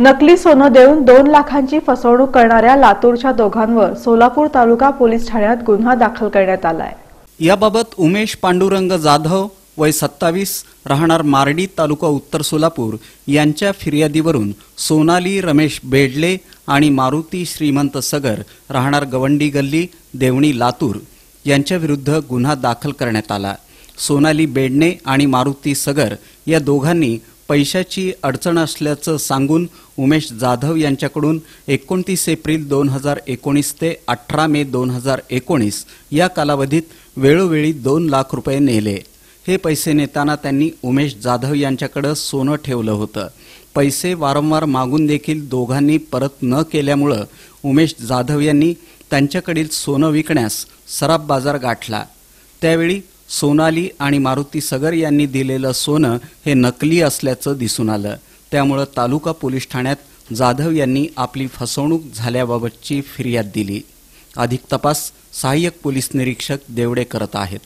नकली सोनं देऊन दोन लाखांची फसवणूक करणाऱ्या लातूरच्या दोघांवर सोलापूर तालुका पोलीस ठाण्यात गुन्हा दाखल करण्यात आलाय. याबाबत उमेश पांडुरंग जाधव वय सत्तावीस राहणार मार्डी तालुका उत्तर सोलापूर यांच्या फिर्यादीवरून सोनाली रमेश बेडले आणि मारुती श्रीमंत सगर राहणार गवंडी गल्ली देवणी लातूर यांच्याविरुद्ध गुन्हा दाखल करण्यात आला. सोनाली बेडणे आणि मारुती सगर या दोघांनी पैशाची अडचण असल्याचं सांगून उमेश जाधव यांच्याकडून एकोणतीस एप्रिल दोन हजार एकोणीस ते अठरा मे दोन हजार एकोणीस या कालावधीत वेळोवेळी दोन लाख रुपये नेले. हे पैसे नेताना त्यांनी उमेश जाधव यांच्याकडे सोनं ठेवलं होतं. पैसे वारंवार मागून देखील दोघांनी परत न केल्यामुळं उमेश जाधव यांनी त्यांच्याकडील सोनं विकण्यास सराफ बाजार गाठला. त्यावेळी सोनाली आणि मारुती सगर यांनी दिलेलं सोनं हे नकली असल्याचं दिसून आलं. त्यामुळं तालुका पोलीस ठाण्यात जाधव यांनी आपली फसवणूक झाल्याबाबतची फिर्याद दिली. अधिक तपास सहाय्यक पोलीस निरीक्षक देवडे करत आहेत.